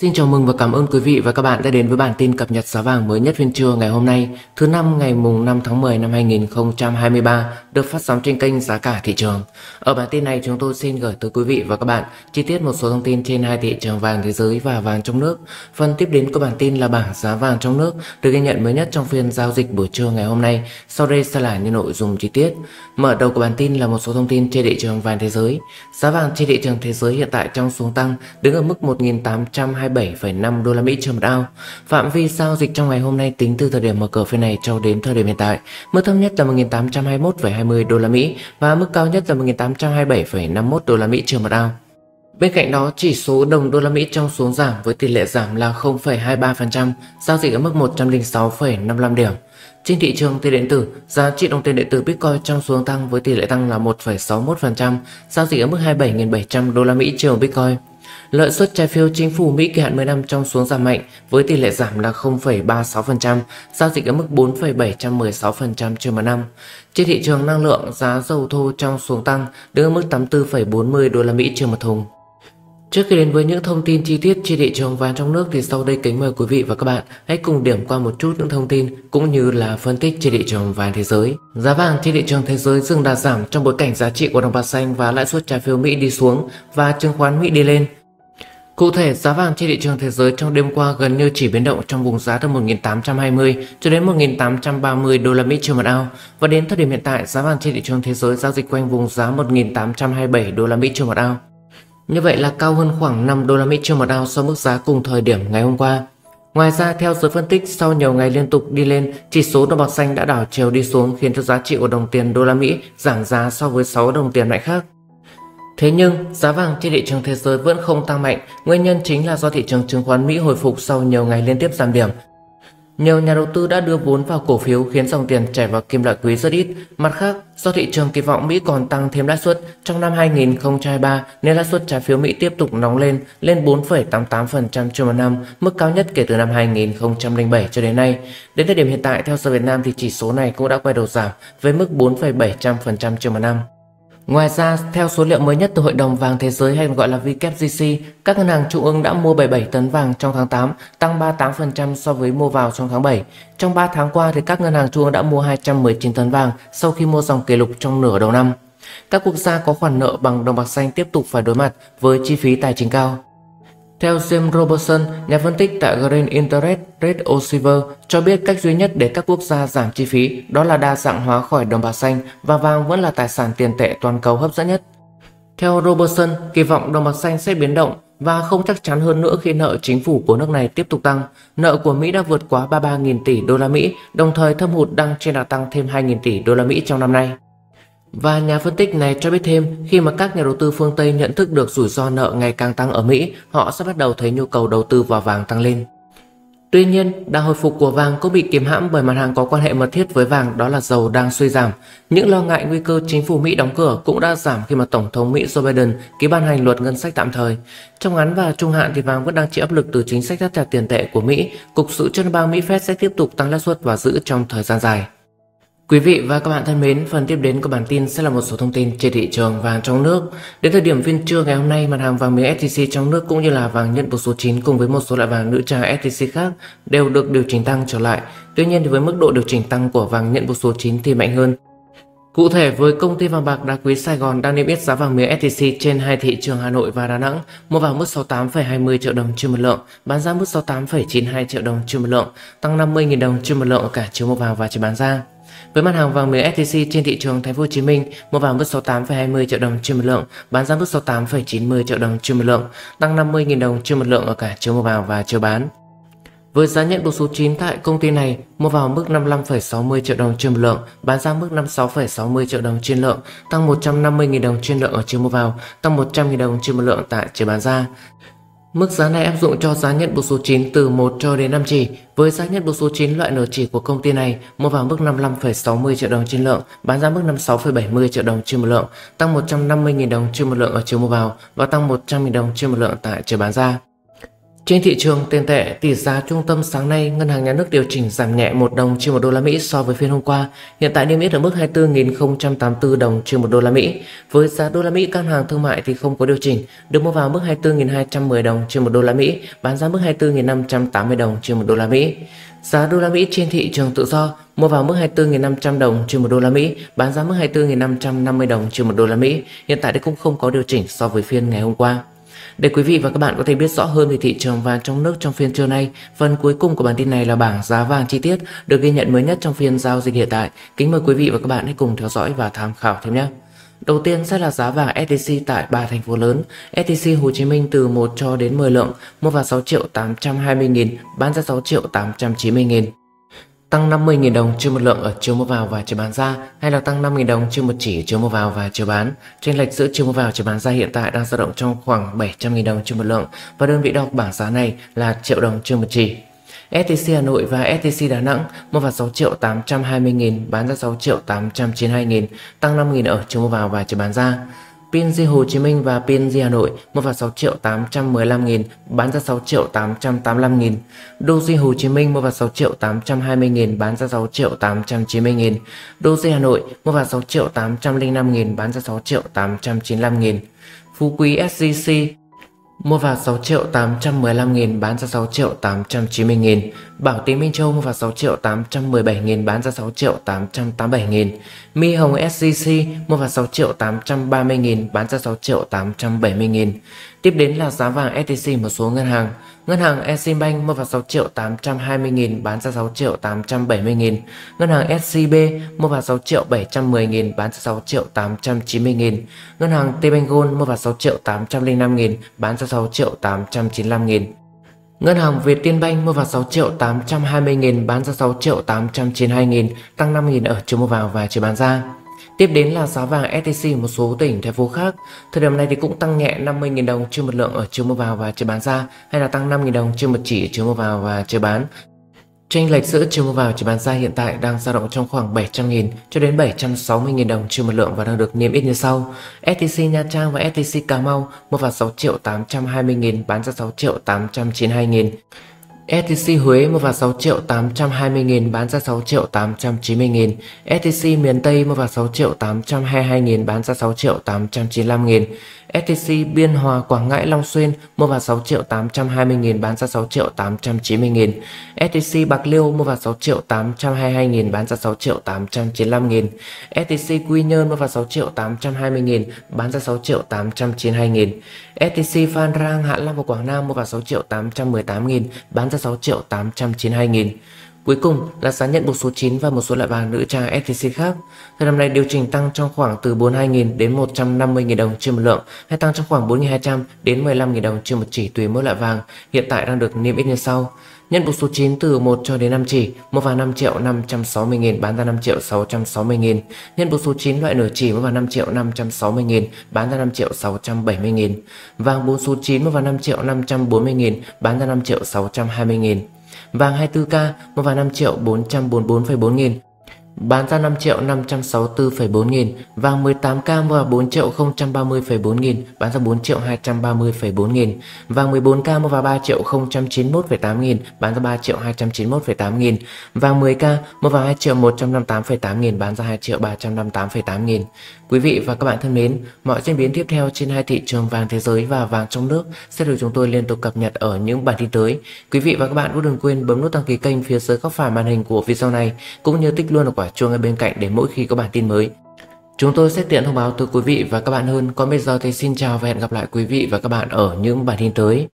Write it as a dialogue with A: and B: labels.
A: Xin chào mừng và cảm ơn quý vị và các bạn đã đến với bản tin cập nhật giá vàng mới nhất phiên trưa ngày hôm nay, thứ năm ngày mùng 5 tháng 10 năm 2023, được phát sóng trên kênh Giá cả thị trường. Ở bản tin này chúng tôi xin gửi tới quý vị và các bạn chi tiết một số thông tin trên hai thị trường vàng thế giới và vàng trong nước. Phần tiếp đến của bản tin là bảng giá vàng trong nước được ghi nhận mới nhất trong phiên giao dịch buổi trưa ngày hôm nay. Sau đây sẽ là những nội dung chi tiết. Mở đầu của bản tin là một số thông tin trên thị trường vàng thế giới. Giá vàng trên thị trường thế giới hiện tại trong xuống tăng, đứng ở mức 1.820 27,5 đô la Mỹ trên một ao. Phạm vi giao dịch trong ngày hôm nay tính từ thời điểm mở cửa phiên này cho đến thời điểm hiện tại, mức thấp nhất là 1.821,20 đô la Mỹ và mức cao nhất là 1.827,51 đô la Mỹ trên một ao. Bên cạnh đó, chỉ số đồng đô la Mỹ trong xuống giảm với tỷ lệ giảm là 0,23%, giao dịch ở mức 106,55 điểm. Trên thị trường tiền điện tử, giá trị đồng tiền điện tử Bitcoin trong xuống tăng với tỷ lệ tăng là 1,61%, giao dịch ở mức 27.700 đô la Mỹ trên Bitcoin. Lợi suất trái phiếu chính phủ Mỹ kỳ hạn 10 năm trong xuống giảm mạnh với tỷ lệ giảm là 0,36%, giao dịch ở mức 4,716% trên một năm. Trên thị trường năng lượng, giá dầu thô trong xuống tăng đứng ở mức 84,40 đô la Mỹ trên một thùng. Trước khi đến với những thông tin chi tiết trên thị trường vàng trong nước thì sau đây kính mời quý vị và các bạn hãy cùng điểm qua một chút những thông tin cũng như là phân tích trên thị trường vàng thế giới. Giá vàng trên thị trường thế giới dừng đà giảm trong bối cảnh giá trị của đồng bạc xanh và lãi suất trái phiếu Mỹ đi xuống và chứng khoán Mỹ đi lên. Cụ thể, giá vàng trên thị trường thế giới trong đêm qua gần như chỉ biến động trong vùng giá từ 1.820 cho đến 1.830 đô la Mỹ trên một ao và đến thời điểm hiện tại, giá vàng trên thị trường thế giới giao dịch quanh vùng giá 1.827 đô la Mỹ trên một ao. Như vậy là cao hơn khoảng 5 đô la Mỹ trên một ao so với mức giá cùng thời điểm ngày hôm qua. Ngoài ra, theo giới phân tích, sau nhiều ngày liên tục đi lên, chỉ số đồng bạc xanh đã đảo chiều đi xuống khiến cho giá trị của đồng tiền đô la Mỹ giảm giá so với 6 đồng tiền loại khác. Thế nhưng, giá vàng trên thị trường thế giới vẫn không tăng mạnh, nguyên nhân chính là do thị trường chứng khoán Mỹ hồi phục sau nhiều ngày liên tiếp giảm điểm. Nhiều nhà đầu tư đã đưa vốn vào cổ phiếu khiến dòng tiền chảy vào kim loại quý rất ít. Mặt khác, do thị trường kỳ vọng Mỹ còn tăng thêm lãi suất trong năm 2023 nên lãi suất trái phiếu Mỹ tiếp tục nóng lên lên 4,88% trên một năm, mức cao nhất kể từ năm 2007 cho đến nay. Đến thời điểm hiện tại, theo giờ Việt Nam thì chỉ số này cũng đã quay đầu giảm với mức 4,700% trên một năm. Ngoài ra, theo số liệu mới nhất từ Hội đồng Vàng Thế giới hay còn gọi là WGC, các ngân hàng trung ương đã mua 77 tấn vàng trong tháng 8, tăng 38% so với mua vào trong tháng 7. Trong 3 tháng qua, thì các ngân hàng trung ương đã mua 219 tấn vàng sau khi mua dòng kỷ lục trong nửa đầu năm. Các quốc gia có khoản nợ bằng đồng bạc xanh tiếp tục phải đối mặt với chi phí tài chính cao. Theo Jim Robertson, nhà phân tích tại Green Interest Rate Oliver cho biết cách duy nhất để các quốc gia giảm chi phí đó là đa dạng hóa khỏi đồng bạc xanh và vàng vẫn là tài sản tiền tệ toàn cầu hấp dẫn nhất. Theo Robertson, kỳ vọng đồng bạc xanh sẽ biến động và không chắc chắn hơn nữa khi nợ chính phủ của nước này tiếp tục tăng. Nợ của Mỹ đã vượt quá 33.000 tỷ đô la Mỹ, đồng thời thâm hụt đang trên đà tăng thêm 2.000 tỷ đô la Mỹ trong năm nay. Và nhà phân tích này cho biết thêm, khi mà các nhà đầu tư phương Tây nhận thức được rủi ro nợ ngày càng tăng ở Mỹ, họ sẽ bắt đầu thấy nhu cầu đầu tư vào vàng tăng lên. Tuy nhiên, đà hồi phục của vàng cũng bị kiềm hãm bởi mặt hàng có quan hệ mật thiết với vàng đó là dầu đang suy giảm. Những lo ngại nguy cơ chính phủ Mỹ đóng cửa cũng đã giảm khi mà Tổng thống Mỹ Joe Biden ký ban hành luật ngân sách tạm thời. Trong ngắn và trung hạn thì vàng vẫn đang chịu áp lực từ chính sách thắt chặt tiền tệ của Mỹ. Cục dự trữ bang Mỹ Fed sẽ tiếp tục tăng lãi suất và giữ trong thời gian dài. Quý vị và các bạn thân mến, phần tiếp đến của bản tin sẽ là một số thông tin trên thị trường vàng trong nước. Đến thời điểm phiên trưa ngày hôm nay, mặt hàng vàng miếng SJC trong nước cũng như là vàng nhận bộ số 9 cùng với một số loại vàng nữ trang SJC khác đều được điều chỉnh tăng trở lại. Tuy nhiên thì với mức độ điều chỉnh tăng của vàng nhận bộ số 9 thì mạnh hơn. Cụ thể với công ty vàng bạc đá quý Sài Gòn đang niêm yết giá vàng miếng SJC trên hai thị trường Hà Nội và Đà Nẵng, mua vào mức 68,20 triệu đồng trên một lượng, bán ra mức 68,92 triệu đồng trên một lượng, tăng 50.000 đồng trên một lượng ở cả chiều mua vào và chiều bán ra. Với mặt hàng vàng miếng SJC trên thị trường Thành phố Hồ Chí Minh, mua vào mức 68,20 triệu đồng trên một lượng, bán ra mức 68,90 triệu đồng trên một lượng, tăng 50.000 đồng trên một lượng ở cả chiều mua vào và chiều bán. Với giá nhận đồ số 9 tại công ty này, mua vào mức 55,60 triệu đồng trên một lượng, bán ra mức 56,60 triệu đồng trên lượng, tăng 150.000 đồng trên lượng ở chiều mua vào, tăng 100.000 đồng trên một lượng tại chiều bán ra. Mức giá này áp dụng cho giá nhận bột số 9 từ 1 cho đến 5 chỉ. Với giá nhận bột số 9 loại nửa chỉ của công ty này mua vào mức 55,60 triệu đồng trên lượng, bán ra mức 56,70 triệu đồng trên một lượng, tăng 150.000 đồng trên một lượng ở chiều mua vào và tăng 100.000 đồng trên một lượng tại chiều bán ra. Trên thị trường tiền tệ, tỷ giá trung tâm sáng nay, ngân hàng nhà nước điều chỉnh giảm nhẹ 1 đồng trên 1 đô la Mỹ so với phiên hôm qua, hiện tại niêm yết ở mức 24.084 đồng trên 1 đô la Mỹ. Với giá đô la Mỹ các hàng thương mại thì không có điều chỉnh, được mua vào mức 24.210 đồng trên 1 đô la Mỹ, bán ra mức 24.580 đồng trên 1 đô la Mỹ. Giá đô la Mỹ trên thị trường tự do mua vào mức 24.500 đồng trên 1 đô la Mỹ, bán ra mức 24.550 đồng trên 1 đô la Mỹ. Hiện tại thì cũng không có điều chỉnh so với phiên ngày hôm qua. Để quý vị và các bạn có thể biết rõ hơn về thị trường vàng trong nước trong phiên trưa nay, phần cuối cùng của bản tin này là bảng giá vàng chi tiết được ghi nhận mới nhất trong phiên giao dịch hiện tại. Kính mời quý vị và các bạn hãy cùng theo dõi và tham khảo thêm nhé. Đầu tiên sẽ là giá vàng SJC tại ba thành phố lớn. SJC Hồ Chí Minh từ 1 cho đến 10 lượng, mua vào 6 triệu 820 nghìn, bán ra 6 triệu 890 nghìn tăng 50.000 đồng trên một lượng ở chiều mua vào và chiều bán ra hay là tăng 5.000 đồng trên một chỉ chiều mua vào và chiều bán. Trên lệch giữa chiều mua vào và chiều bán ra hiện tại đang dao động trong khoảng 700.000 đồng trên một lượng và đơn vị đo bảng giá này là triệu đồng trên một chỉ. STC Hà Nội và STC Đà Nẵng mua vào 6 triệu 820 nghìn, bán ra 6 triệu 892 nghìn, tăng 5 nghìn ở chiều mua vào và chiều bán ra. PNG Hồ Chí Minh và PNG Hà Nội mua vào 6 triệu 815 nghìn, bán ra 6 triệu 885 nghìn. Doji Hồ Chí Minh mua vào 6 triệu 820 nghìn, bán ra 6 triệu 890 nghìn. Doji Hà Nội mua vào 6 triệu 805 nghìn, bán ra 6 triệu 895 nghìn. Phú Quý SCC Mua vào 6 triệu 815 nghìn bán ra 6 triệu 890 nghìn Bảo Tín Minh Châu mua vào 6 triệu 817 nghìn bán ra 6 triệu 887 nghìn Mi Hồng SCC mua vào 6 triệu 830 nghìn bán ra 6 triệu 870 nghìn Tiếp đến là giá vàng STC một số ngân hàng Ngân hàng Eximbank mua vào 6 triệu 820 nghìn bán ra 6 triệu 870 nghìn Ngân hàng SCB mua vào 6 triệu 710 nghìn bán ra 6 triệu 890 nghìn Ngân hàng Tbank Gold mua vào 6 triệu 805 nghìn bán ra 6 6 triệu 895 nghìn Ngân hàng Việt Tiên Banh mua vào 6 triệu 820 nghìn, bán ra 6 triệu 892 nghìn, tăng 5 nghìn ở chiều mua vào và chiều bán ra Tiếp đến là giá vàng SJC một số tỉnh, thành phố khác. Thời điểm này thì cũng tăng nhẹ 50.000 đồng trên một lượng ở chiều mua vào và chiều bán ra, hay là tăng 5.000 đồng trên một chỉ chiều mua vào và chiều bán. Tranh lệch giữa chiều mua vào chỉ bán ra hiện tại đang dao động trong khoảng 700.000 cho đến 760.000 đồng trên một lượng và đang được niêm yết như sau. STC Nha Trang và STC Cà Mau mua vào 6 triệu 820.000 bán ra 6 triệu 892.000. STC Huế mua vào 6 triệu 820 nghìn, bán ra 6 triệu 890 nghìn. STC miền Tây mua vào 6 triệu 822 nghìn, bán ra 6 triệu 895 nghìn. STC Biên Hòa, Quảng Ngãi, Long Xuyên mua vào 6 triệu 820 nghìn, bán ra 6 triệu 890 nghìn. STC Bạc Liêu mua vào 6 triệu 822 nghìn, bán ra 6 triệu 895 nghìn. STC Quy Nhơn mua vào 6 triệu 820 nghìn, bán ra 6 triệu 892 nghìn. STC Phan Rang, Hạ Long và Quảng Nam mua vào 6 triệu 818 nghìn, bán ra 6 triệu 892 nghìn. Cuối cùng là giá nhận một số 9 và một số loại vàng nữ trang SJC khác. Thời năm nay điều chỉnh tăng trong khoảng từ 42.000 đến 150.000 đồng trên một lượng hay tăng trong khoảng 4.200 đến 15.000 đồng trên một chỉ tùy mỗi loại vàng hiện tại đang được niêm yết như sau. Nhân bộ số 9 từ 1 cho đến 5 chỉ, mua vào 5 triệu 560 nghìn, bán ra 5 triệu 660 nghìn. Nhân bộ số 9 loại nửa chỉ mua vào 5 triệu 560 nghìn, bán ra 5 triệu 670 nghìn. Vàng 4 số 9 mua vào 5 triệu 540 nghìn, bán ra 5 triệu 620 nghìn. Vàng 24K mua vào 5 triệu 444,4 nghìn, bán ra 5 triệu 564,4 nghìn, vàng 18K mua vào 4 triệu 030,4 nghìn, bán ra 4 triệu 230,4 nghìn, vàng 14K mua vào 3 triệu 091,8 nghìn, bán ra 3 triệu 291,8 nghìn, vàng 10K mua vào 2 triệu 158,8 nghìn, bán ra 2 triệu 358,8 nghìn. Quý vị và các bạn thân mến, mọi diễn biến tiếp theo trên hai thị trường vàng thế giới và vàng trong nước sẽ được chúng tôi liên tục cập nhật ở những bản tin tới. Quý vị và các bạn cũng đừng quên bấm nút đăng ký kênh phía dưới góc phải màn hình của video này cũng như tích luôn ở quả quả chuông ở bên cạnh để mỗi khi có bản tin mới Chúng tôi sẽ tiện thông báo tới quý vị và các bạn hơn. Còn bây giờ thì xin chào và hẹn gặp lại quý vị và các bạn ở những bản tin tới.